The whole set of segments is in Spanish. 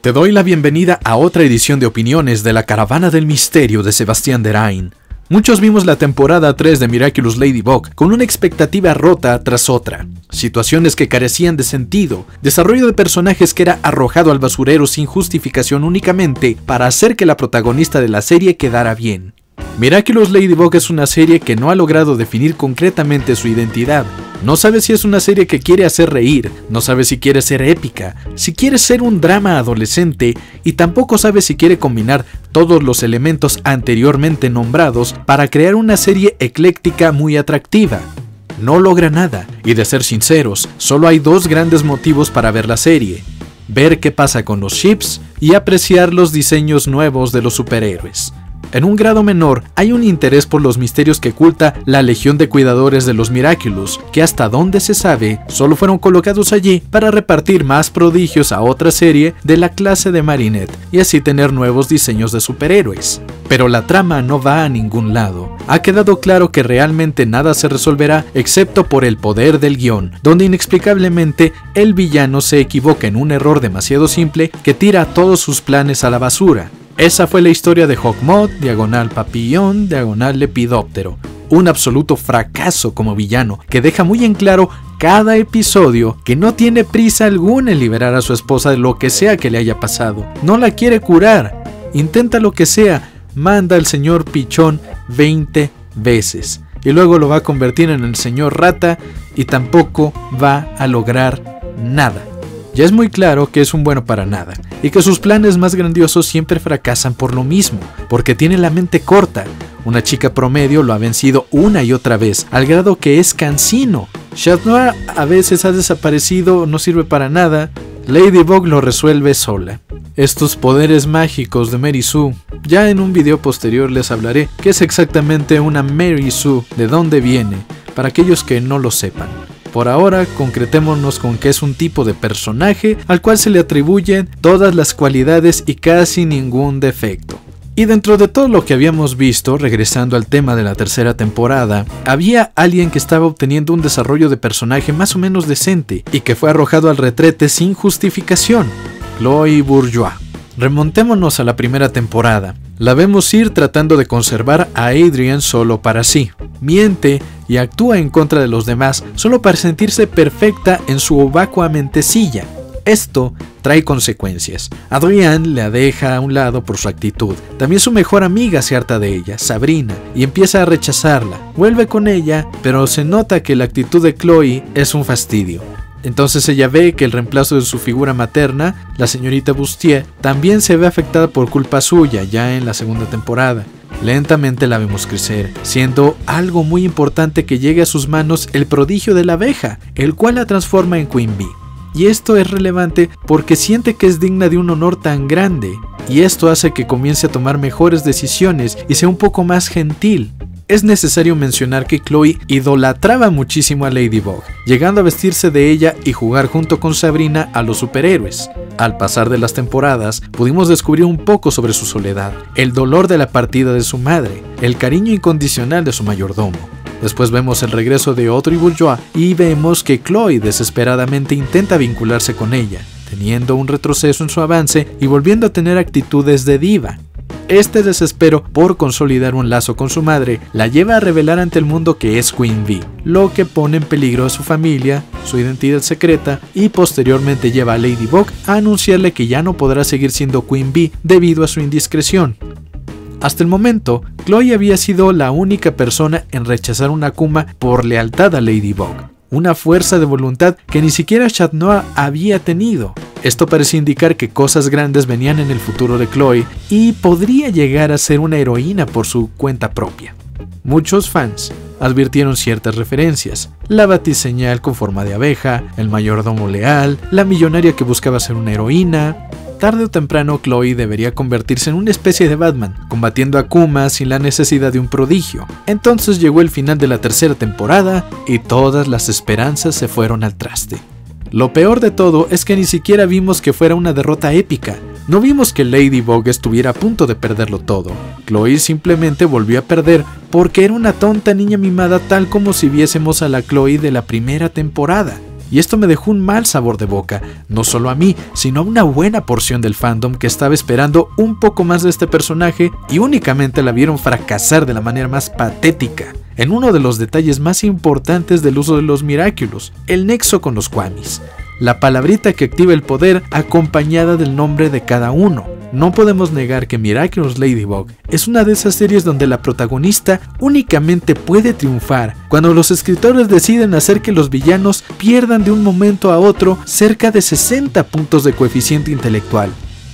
Te doy la bienvenida a otra edición de opiniones de la Caravana del Misterio de Sebastián Derain. Muchos vimos la temporada 3 de Miraculous Ladybug con una expectativa rota tras otra, situaciones que carecían de sentido, desarrollo de personajes que era arrojado al basurero sin justificación únicamente para hacer que la protagonista de la serie quedara bien. Miraculous Ladybug es una serie que no ha logrado definir concretamente su identidad. No sabe si es una serie que quiere hacer reír, no sabe si quiere ser épica, si quiere ser un drama adolescente y tampoco sabe si quiere combinar todos los elementos anteriormente nombrados para crear una serie ecléctica muy atractiva. No logra nada, y de ser sinceros, solo hay dos grandes motivos para ver la serie. Ver qué pasa con los chips y apreciar los diseños nuevos de los superhéroes. En un grado menor, hay un interés por los misterios que oculta la Legión de Cuidadores de los Miraculous, que hasta donde se sabe, solo fueron colocados allí para repartir más prodigios a otra serie de la clase de Marinette y así tener nuevos diseños de superhéroes. Pero la trama no va a ningún lado. Ha quedado claro que realmente nada se resolverá excepto por el poder del guion, donde inexplicablemente el villano se equivoca en un error demasiado simple que tira todos sus planes a la basura. Esa fue la historia de Hawkmoth, diagonal papillón, diagonal lepidóptero. Un absoluto fracaso como villano que deja muy en claro cada episodio que no tiene prisa alguna en liberar a su esposa de lo que sea que le haya pasado. No la quiere curar. Intenta lo que sea. Manda al señor Pichón 20 veces. Y luego lo va a convertir en el señor Rata y tampoco va a lograr nada. Ya es muy claro que es un bueno para nada, y que sus planes más grandiosos siempre fracasan por lo mismo, porque tiene la mente corta. Una chica promedio lo ha vencido una y otra vez, al grado que es cansino. Chat Noir a veces ha desaparecido, no sirve para nada. Ladybug lo resuelve sola. Estos poderes mágicos de Mary Sue, ya en un video posterior les hablaré qué es exactamente una Mary Sue, de dónde viene, para aquellos que no lo sepan. Por ahora, concretémonos con que es un tipo de personaje al cual se le atribuyen todas las cualidades y casi ningún defecto. Y dentro de todo lo que habíamos visto, regresando al tema de la tercera temporada, había alguien que estaba obteniendo un desarrollo de personaje más o menos decente y que fue arrojado al retrete sin justificación, Chloe Bourgeois. Remontémonos a la primera temporada. La vemos ir tratando de conservar a Adrian solo para sí. Miente y actúa en contra de los demás solo para sentirse perfecta en su vacua mentecilla. Esto trae consecuencias. Adrian la deja a un lado por su actitud. También su mejor amiga se harta de ella, Sabrina, y empieza a rechazarla. Vuelve con ella, pero se nota que la actitud de Chloe es un fastidio. Entonces ella ve que el reemplazo de su figura materna, la señorita Bustier, también se ve afectada por culpa suya ya en la segunda temporada. Lentamente la vemos crecer, siendo algo muy importante que llegue a sus manos el prodigio de la abeja, el cual la transforma en Queen Bee. Y esto es relevante porque siente que es digna de un honor tan grande, y esto hace que comience a tomar mejores decisiones y sea un poco más gentil es necesario mencionar que Chloe idolatraba muchísimo a Ladybug, llegando a vestirse de ella y jugar junto con Sabrina a los superhéroes. Al pasar de las temporadas, pudimos descubrir un poco sobre su soledad, el dolor de la partida de su madre, el cariño incondicional de su mayordomo. Después vemos el regreso de Audrey Bourgeois y vemos que Chloe desesperadamente intenta vincularse con ella, teniendo un retroceso en su avance y volviendo a tener actitudes de diva. Este desespero por consolidar un lazo con su madre la lleva a revelar ante el mundo que es Queen Bee, lo que pone en peligro a su familia, su identidad secreta y posteriormente lleva a Ladybug a anunciarle que ya no podrá seguir siendo Queen Bee debido a su indiscreción. Hasta el momento, Chloe había sido la única persona en rechazar una Kuma por lealtad a Ladybug, una fuerza de voluntad que ni siquiera Chat había tenido. Esto parece indicar que cosas grandes venían en el futuro de Chloe y podría llegar a ser una heroína por su cuenta propia. Muchos fans advirtieron ciertas referencias, la batiseñal con forma de abeja, el mayordomo leal, la millonaria que buscaba ser una heroína. Tarde o temprano Chloe debería convertirse en una especie de Batman, combatiendo a Kuma sin la necesidad de un prodigio. Entonces llegó el final de la tercera temporada y todas las esperanzas se fueron al traste. Lo peor de todo es que ni siquiera vimos que fuera una derrota épica. No vimos que Ladybug estuviera a punto de perderlo todo. Chloe simplemente volvió a perder porque era una tonta niña mimada tal como si viésemos a la Chloe de la primera temporada. Y esto me dejó un mal sabor de boca, no solo a mí, sino a una buena porción del fandom que estaba esperando un poco más de este personaje y únicamente la vieron fracasar de la manera más patética en uno de los detalles más importantes del uso de los Miraculous, el nexo con los Kwamis la palabrita que activa el poder acompañada del nombre de cada uno. No podemos negar que Miraculous Ladybug es una de esas series donde la protagonista únicamente puede triunfar cuando los escritores deciden hacer que los villanos pierdan de un momento a otro cerca de 60 puntos de coeficiente intelectual.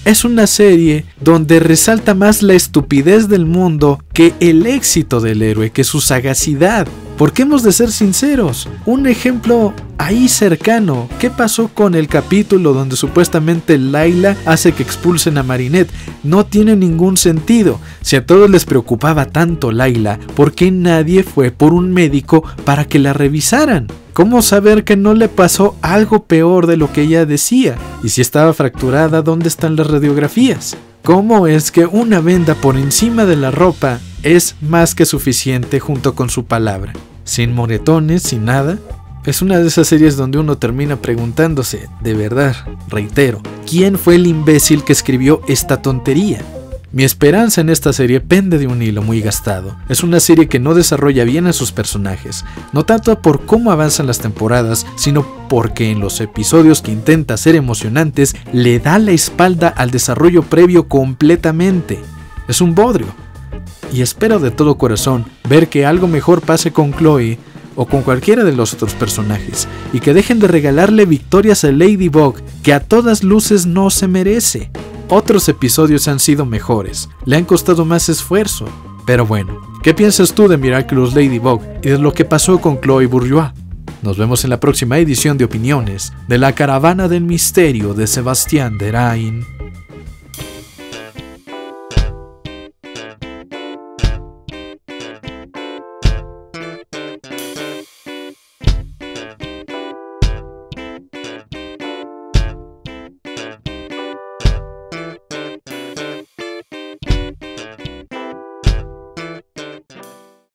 Es una serie donde resalta más la estupidez del mundo que el éxito del héroe, que su sagacidad. Porque hemos de ser sinceros, un ejemplo ahí cercano, ¿qué pasó con el capítulo donde supuestamente Laila hace que expulsen a Marinette? No tiene ningún sentido. Si a todos les preocupaba tanto Laila, ¿por qué nadie fue por un médico para que la revisaran? ¿Cómo saber que no le pasó algo peor de lo que ella decía? Y si estaba fracturada, ¿dónde están las radiografías? ¿Cómo es que una venda por encima de la ropa es más que suficiente junto con su palabra? Sin moretones, sin nada. Es una de esas series donde uno termina preguntándose, de verdad, reitero, ¿quién fue el imbécil que escribió esta tontería? Mi esperanza en esta serie pende de un hilo muy gastado. Es una serie que no desarrolla bien a sus personajes, no tanto por cómo avanzan las temporadas, sino porque en los episodios que intenta ser emocionantes le da la espalda al desarrollo previo completamente. Es un bodrio. Y espero de todo corazón ver que algo mejor pase con Chloe o con cualquiera de los otros personajes, y que dejen de regalarle victorias a Ladybug que a todas luces no se merece. Otros episodios han sido mejores, le han costado más esfuerzo. Pero bueno, ¿qué piensas tú de Miraculous Ladybug y de lo que pasó con Chloe Bourgeois? Nos vemos en la próxima edición de Opiniones de la Caravana del Misterio de Sebastián Derain.